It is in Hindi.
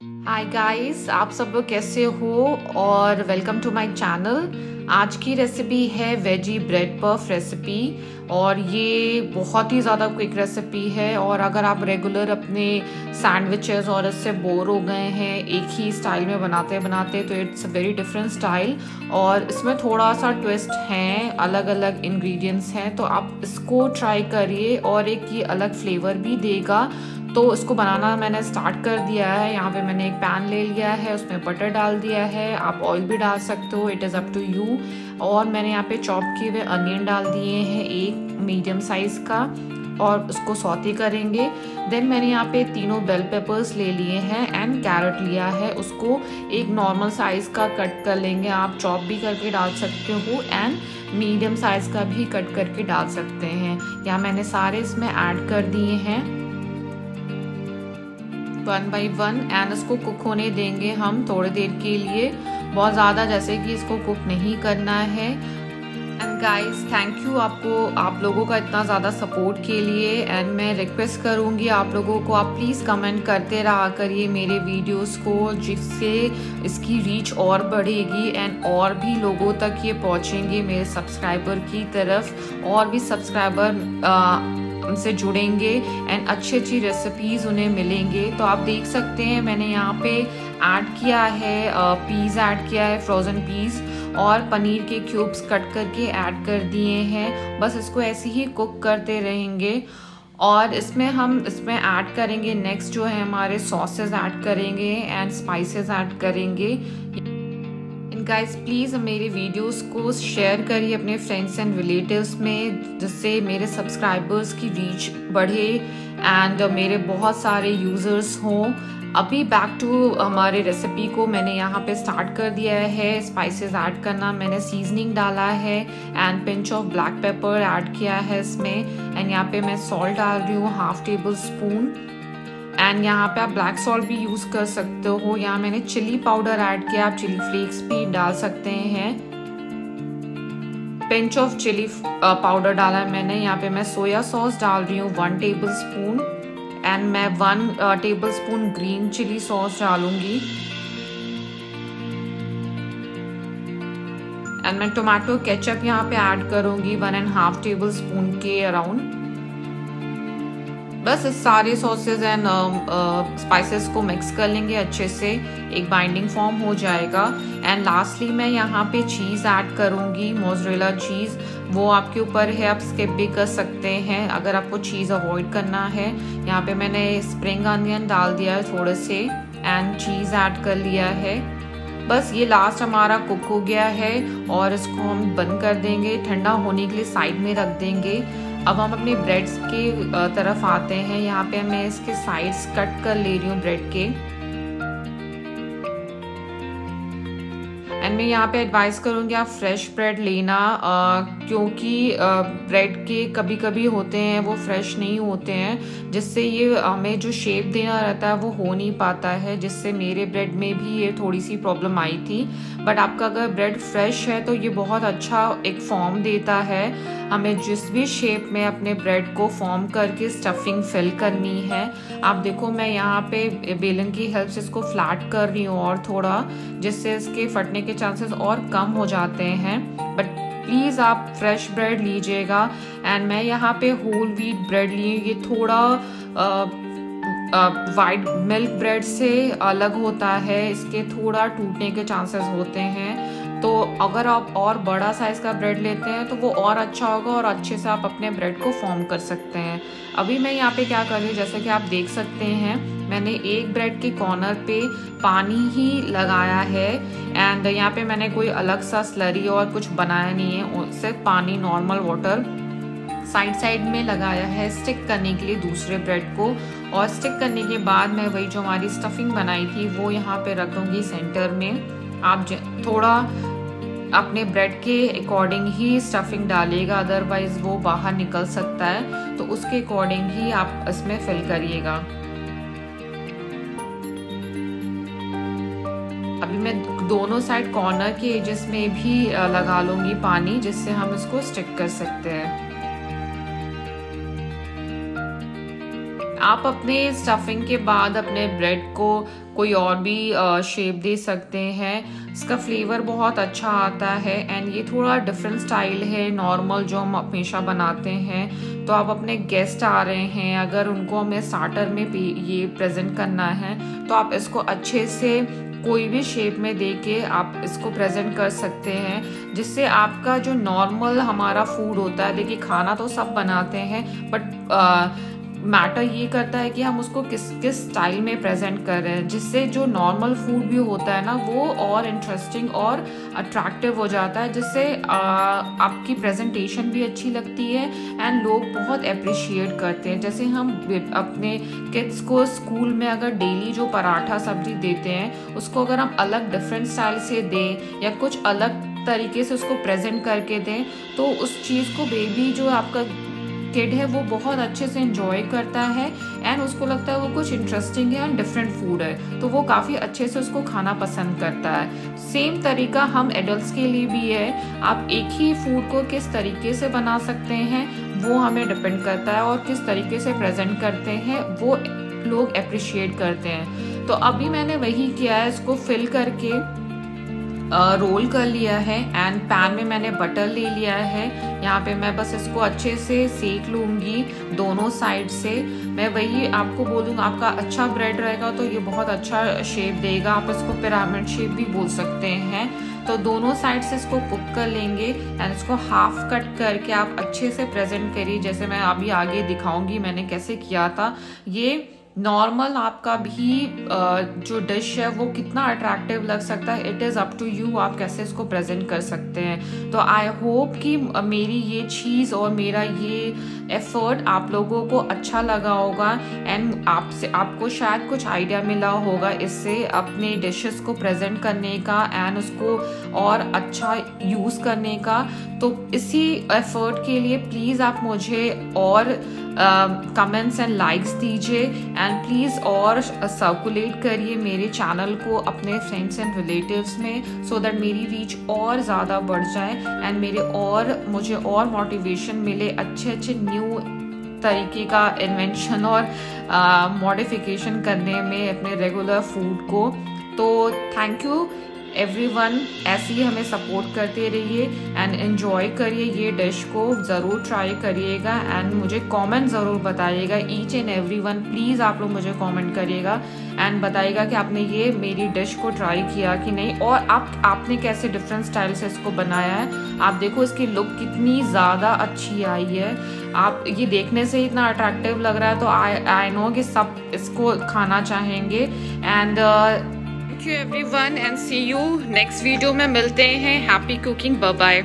हाय गाइस आप सब कैसे हो? और वेलकम टू माय चैनल आज की रेसिपी है वेजी ब्रेड पफ रेसिपी और ये बहुत ही ज़्यादा क्विक रेसिपी है। और अगर आप रेगुलर अपने सैंडविचेस और इससे बोर हो गए हैं, एक ही स्टाइल में बनाते बनाते तो it's a very different style और इसमें थोड़ा सा ट्विस्ट है अलग अलग इंग्रेडिएंट्स हैं तो आप इसको ट्राई करिए और एक ये अलग फ्लेवर भी देगा। तो इसको बनाना मैंने स्टार्ट कर दिया है। यहाँ पे मैंने एक पैन ले लिया है, उसमें बटर डाल दिया है। आप ऑयल भी डाल सकते हो it is up to you और मैंने यहाँ पे चॉप किए हुए अनियन डाल दिए हैं, एक मीडियम साइज़ का, और उसको सौती करेंगे। देन मैंने यहाँ पे तीनों बेल पेपर्स ले लिए हैं एंड कैरेट लिया है। उसको एक नॉर्मल साइज़ का कट कर लेंगे। आप चॉप भी करके डाल सकते हो एंड मीडियम साइज़ का भी कट करके डाल सकते हैं। यहाँ मैंने सारे इसमें ऐड कर दिए हैं। वन बाई वन एंड इसको कुक होने देंगे हम थोड़ी देर के लिए। बहुत ज़्यादा जैसे कि इसको कुक नहीं करना है। एंड गाइस थैंक यू आपको, आप लोगों का इतना ज़्यादा सपोर्ट के लिए। एंड मैं रिक्वेस्ट करूँगी आप लोगों को, आप प्लीज़ कमेंट करते रहा करिए मेरे वीडियोस को, जिससे इसकी रीच और बढ़ेगी। एंड और भी लोगों तक ये पहुँचेंगे मेरे सब्सक्राइबर की तरफ़। और भी सब्सक्राइबर उनसे जुड़ेंगे एंड अच्छी अच्छी रेसिपीज़ उन्हें मिलेंगे। तो आप देख सकते हैं, मैंने यहाँ पे ऐड किया है पीज़ ऐड किया है फ्रोज़न पीज़ और पनीर के क्यूब्स कट करके ऐड कर दिए हैं। बस इसको ऐसे ही कुक करते रहेंगे। और इसमें हम, इसमें ऐड करेंगे नेक्स्ट जो है हमारे सॉसेज ऐड करेंगे एंड स्पाइसेस ऐड करेंगे। गाइस प्लीज़ मेरे वीडियोस को शेयर करिए अपने फ्रेंड्स एंड रिलेटिव्स में, जिससे मेरे सब्सक्राइबर्स की रीच बढ़े एंड मेरे बहुत सारे यूज़र्स हों। अभी बैक टू हमारे रेसिपी को मैंने यहाँ पे स्टार्ट कर दिया है। स्पाइसेस ऐड करना मैंने सीजनिंग डाला है and pinch of black pepper add किया है इसमें। एंड यहाँ पे मैं सॉल्ट डाल रही हूँ हाफ़ टेबल स्पून एंड यहाँ पे आप ब्लैक सॉल्ट भी यूज़ कर सकते हो। यहाँ मैंने चिली पाउडर ऐड किया। आप चिली फ्लेक्स भी डाल सकते हैं। पिंच ऑफ़ चिली पाउडर डाला है मैंने। यहाँ पे मैं सोया सॉस डाल रही हूँ। वन टेबल स्पून एंड मैं one tablespoon green chilli sauce डालूँगी। एंड मैं टोमेटो केचप यहाँ पे ऐड करूँगी। One and half tablespoon के अराउंड बस इस सारे सॉसेज एंड स्पाइसेस को मिक्स कर लेंगे अच्छे से। एक बाइंडिंग फॉर्म हो जाएगा। एंड लास्टली मैं यहाँ पे चीज़ ऐड करूँगी मोजरेला चीज़ वो आपके ऊपर है, आप स्किप भी कर सकते हैं। अगर आपको चीज़ अवॉइड करना है, यहाँ पे मैंने स्प्रिंग अनियन डाल दिया है थोड़े से। एंड चीज़ ऐड कर लिया है। बस ये लास्ट हमारा कुक हो गया है। और इसको हम बंद कर देंगे। ठंडा होने के लिए साइड में रख देंगे। अब हम अपने ब्रेड्स के तरफ़ आते हैं। यहाँ पे मैं इसके साइड्स कट कर ले रही हूँ ब्रेड के। एंड मैं यहाँ पे एडवाइस करूँगी आप फ्रेश ब्रेड लेना आ, क्योंकि ब्रेड के कभी कभी होते हैं वो फ्रेश नहीं होते हैं। जिससे ये हमें जो शेप देना रहता है वो हो नहीं पाता है। जिससे मेरे ब्रेड में भी ये थोड़ी सी प्रॉब्लम आई थी। बट आपका अगर ब्रेड फ्रेश है तो ये बहुत अच्छा एक फॉर्म देता है। हमें जिस भी शेप में अपने ब्रेड को फॉर्म करके स्टफिंग फिल करनी है, आप देखो मैं यहाँ पे बेलन की हेल्प से इसको फ्लैट कर रही हूँ और थोड़ा, जिससे इसके फटने के चांसेस और कम हो जाते हैं। बट प्लीज़ आप फ्रेश ब्रेड लीजिएगा एंड मैं यहाँ पे होल व्हीट ब्रेड ली, ये थोड़ा वाइट मिल्क ब्रेड से अलग होता है, इसके थोड़ा टूटने के चांसेस होते हैं। तो अगर आप और बड़ा साइज़ का ब्रेड लेते हैं तो वो और अच्छा होगा और अच्छे से आप अपने ब्रेड को फॉर्म कर सकते हैं। अभी मैं यहाँ पे क्या कर रही हूँ, जैसे कि आप देख सकते हैं, मैंने एक ब्रेड के कॉर्नर पे पानी ही लगाया है। एंड यहाँ पे मैंने कोई अलग सा स्लरी और कुछ बनाया नहीं है सिर्फ़ पानी नॉर्मल वाटर साइड साइड में लगाया है स्टिक करने के लिए दूसरे ब्रेड को। और स्टिक करने के बाद मैं वही जो हमारी स्टफिंग बनाई थी, वो यहाँ पे रख दूँगी सेंटर में। आप थोड़ा अपने ब्रेड के अकॉर्डिंग ही स्टफिंग डालिएगा अदरवाइज़ वो बाहर निकल सकता है तो उसके अकॉर्डिंग ही आप इसमें फिल करिएगा। अभी मैं दोनों साइड कॉर्नर के एजेस में भी लगा लूँगी पानी, जिससे हम इसको स्टिक कर सकते हैं। आप अपने स्टफिंग के बाद अपने ब्रेड को कोई और भी शेप दे सकते हैं। इसका फ्लेवर बहुत अच्छा आता है एंड ये थोड़ा डिफरेंट स्टाइल है नॉर्मल जो हम हमेशा बनाते हैं। तो आप अपने गेस्ट आ रहे हैं, अगर उनको हमें स्टार्टर में ये प्रेजेंट करना है तो आप इसको अच्छे से कोई भी शेप में दे के आप इसको प्रेजेंट कर सकते हैं, जिससे आपका जो नॉर्मल हमारा फ़ूड होता है, देखिए खाना तो सब बनाते हैं बट मैटर ये करता है कि हम उसको किस किस स्टाइल में प्रेजेंट कर रहे हैं, जिससे जो नॉर्मल फ़ूड भी होता है ना, वो और इंटरेस्टिंग और अट्रैक्टिव हो जाता है, जिससे आपकी प्रेजेंटेशन भी अच्छी लगती है एंड लोग बहुत अप्रिशिएट करते हैं। जैसे हम अपने किड्स को स्कूल में अगर डेली जो पराठा सब्ज़ी देते हैं, उसको अगर हम अलग डिफरेंट स्टाइल से दें या कुछ अलग तरीके से उसको प्रेजेंट करके दें तो उस चीज़ को बेबी जो आपका किड है, वो बहुत अच्छे से इंजॉय करता है एंड उसको लगता है वो कुछ इंटरेस्टिंग है एंड डिफरेंट फ़ूड है। तो वो काफ़ी अच्छे से उसको खाना पसंद करता है। सेम तरीका हम एडल्ट के लिए भी है। आप एक ही फ़ूड को किस तरीके से बना सकते हैं, वो हमें डिपेंड करता है और किस तरीके से प्रेजेंट करते हैं, वो लोग अप्रिशिएट करते हैं। तो अभी मैंने वही किया है, इसको फिल करके रोल कर लिया है एंड पैन में मैंने बटर ले लिया है। यहाँ पे मैं बस इसको अच्छे से सेक लूँगी दोनों साइड से। मैं वही आपको बोलूँगा, आपका अच्छा ब्रेड रहेगा तो ये बहुत अच्छा शेप देगा। आप इसको पिरामिड शेप भी बोल सकते हैं। तो दोनों साइड से इसको कुक कर लेंगे एंड इसको हाफ़ कट करके आप अच्छे से प्रेजेंट करिए। जैसे मैं अभी आगे दिखाऊँगी मैंने कैसे किया था। ये नॉर्मल आपका भी जो डिश है वो कितना अट्रैक्टिव लग सकता है it is up to you आप कैसे इसको प्रेजेंट कर सकते हैं। तो आई होप कि मेरी ये चीज़ और मेरा ये एफर्ट आप लोगों को अच्छा लगा होगा एंड आपसे, आपको शायद कुछ आइडिया मिला होगा इससे अपने डिशेस को प्रेजेंट करने का एंड उसको और अच्छा यूज़ करने का। तो इसी एफर्ट के लिए प्लीज़ आप मुझे और कमेंट्स एंड लाइक्स दीजिए एंड प्लीज़ और सर्कुलेट करिए मेरे चैनल को अपने फ्रेंड्स एंड रिलेटिव्स में सो so दैट मेरी रीच और ज़्यादा बढ़ जाए एंड मेरे और मुझे और मोटिवेशन मिले अच्छे अच्छे न्यू तरीके का इन्वेंशन और मॉडिफिकेशन uh, करने में अपने रेगुलर फ़ूड को। तो थैंक यू एवरीवन ऐसे ही हमें सपोर्ट करते रहिए एंड एंजॉय करिए ये डिश को, ज़रूर ट्राई करिएगा एंड मुझे कमेंट ज़रूर बताइएगा each and every one please आप लोग मुझे कमेंट करिएगा एंड बताइएगा कि आपने ये मेरी डिश को ट्राई किया कि नहीं और आप, आपने कैसे डिफरेंट स्टाइल से इसको बनाया है। आप देखो इसकी लुक कितनी ज़्यादा अच्छी आई है। आप, ये देखने से इतना अट्रैक्टिव लग रहा है तो आई आई नो कि सब इसको खाना चाहेंगे and thank you everyone and see you next video में. मिलते हैं. Happy cooking by